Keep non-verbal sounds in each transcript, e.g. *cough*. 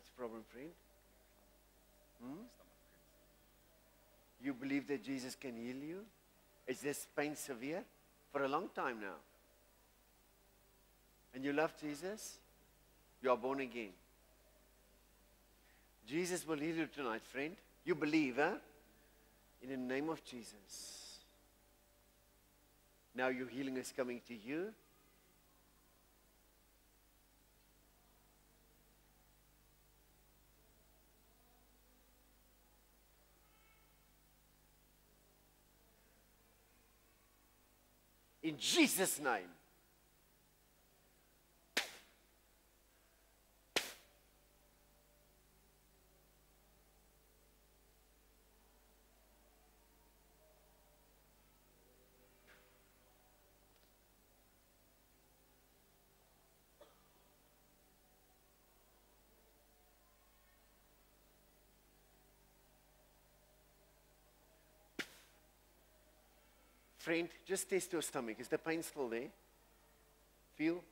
What's the problem, friend? Hmm? You believe that Jesus can heal you? Is this pain severe? For a long time now. And you love Jesus? You are born again. Jesus will heal you tonight, friend. You believe, huh? In the name of Jesus. Now your healing is coming to you. In Jesus' name. Friend, just test your stomach. Is the pain still there? Feel?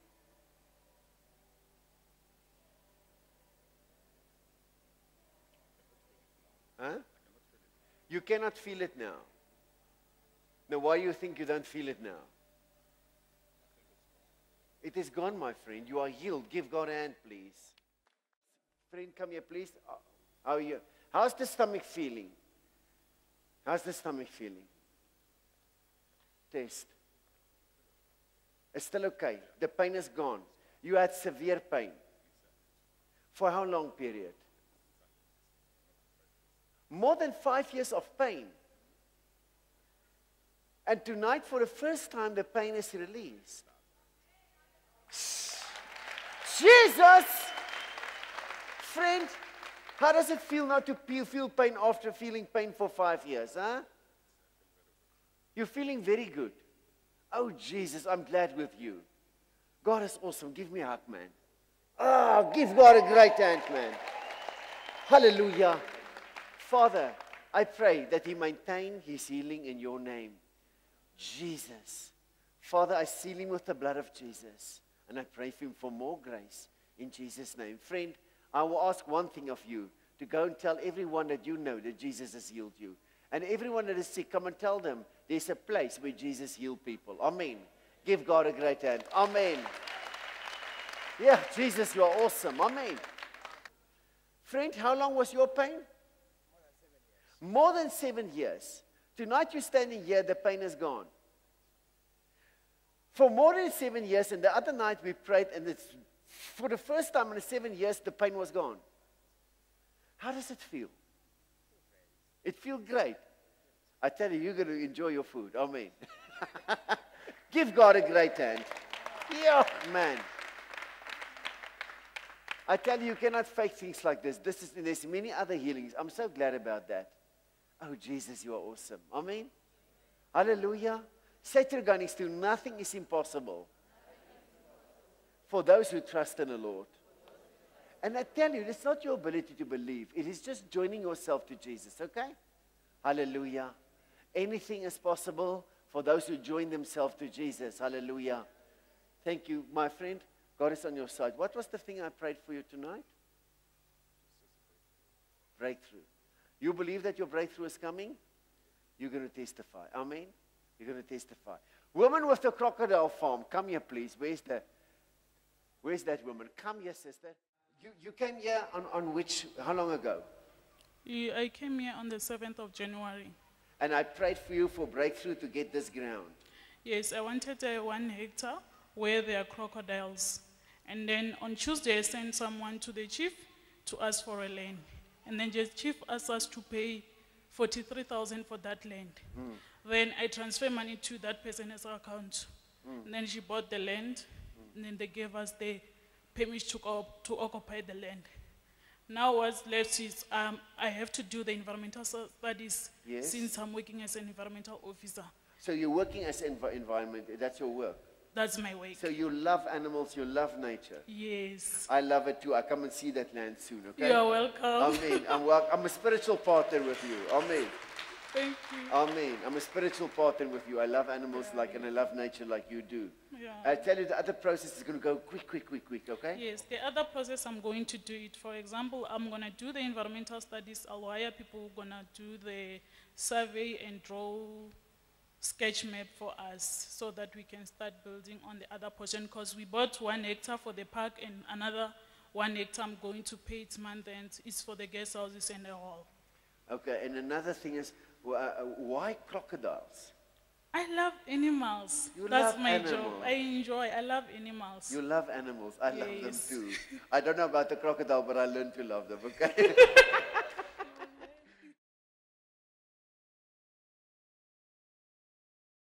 Huh? You cannot feel it now. Now, why you think you don't feel it now? It is gone, my friend. You are healed. Give God a hand, please. Friend, come here, please. How are you? How's the stomach feeling? How's the stomach feeling? Test. It's still okay. The pain is gone. You had severe pain. For how long period? More than five years of pain. And tonight, for the first time, the pain is released. Jesus! Friend, how does it feel now to feel, feel pain after feeling pain for five years, huh? You're feeling very good. Oh, Jesus, I'm glad with you. God is awesome. Give me a hug, man. Oh, give God a great hand, man. Hallelujah. Father, I pray that He maintain His healing in your name. Jesus. Father, I seal Him with the blood of Jesus. And I pray for Him for more grace in Jesus' name. Friend, I will ask one thing of you to go and tell everyone that you know that Jesus has healed you. And everyone that is sick, come and tell them there's a place where Jesus healed people. Amen. Give God a great hand. Amen. Yeah, Jesus, you are awesome. Amen. Friend, how long was your pain? More than seven years. Tonight you're standing here, the pain is gone. For more than seven years, and the other night we prayed, and it's for the first time in seven years, the pain was gone. How does it feel? It feels great. I tell you, you're going to enjoy your food. Amen. *laughs* Give God a great hand. Yeah, man. I tell you, you cannot fake things like this. This is there's many other healings. I'm so glad about that. Oh, Jesus, you are awesome. Amen. Hallelujah. Say to guy next to nothing is impossible for those who trust in the Lord. And I tell you, it's not your ability to believe. It is just joining yourself to Jesus, okay? Hallelujah. Anything is possible for those who join themselves to Jesus. Hallelujah. Thank you, my friend. God is on your side. What was the thing I prayed for you tonight? Breakthrough. You believe that your breakthrough is coming? You're going to testify. Amen. You're going to testify. Woman with the crocodile farm, come here, please. Where's the Where's that woman? Come here, sister. You, you came here on, on which, how long ago? I came here on the 7th of January. And I prayed for you for breakthrough to get this ground. Yes, I wanted a one hectare where there are crocodiles. And then on Tuesday, I sent someone to the chief to ask for a land. And then the chief asked us to pay 43,000 for that land. Hmm. Then I transfer money to that person's account. Hmm. And then she bought the land. Hmm. And then they gave us the permit to, to occupy the land. Now what's left is um, I have to do the environmental studies Yes. since I'm working as an environmental officer. So you're working as env- environment, that's your work. That's my work. So you love animals, you love nature. yes. I love it too. I come and see that land soon, okay? You're welcome. Amen. I'm, I'm a spiritual partner with you. Amen. Thank you. Amen. I'm a spiritual partner with you. I love animals like and I love nature like you do. Yeah. I tell you, the other process is going to go quick, quick, quick, quick. Okay? Yes, the other process I'm going to do it. For example, I'm gonna do the environmental studies. I'll hire people who are gonna do the survey and draw sketch map for us so that we can start building on the other portion. Because we bought one hectare for the park and another one hectare I'm going to pay it month end. It's for the guest houses and the hall. Okay. And another thing is, Uh, uh, why crocodiles? I love animals. You That's love my job. I enjoy. I love animals. You love animals. I love them too. I don't know about the crocodile, but I learned to love them. Okay. *laughs*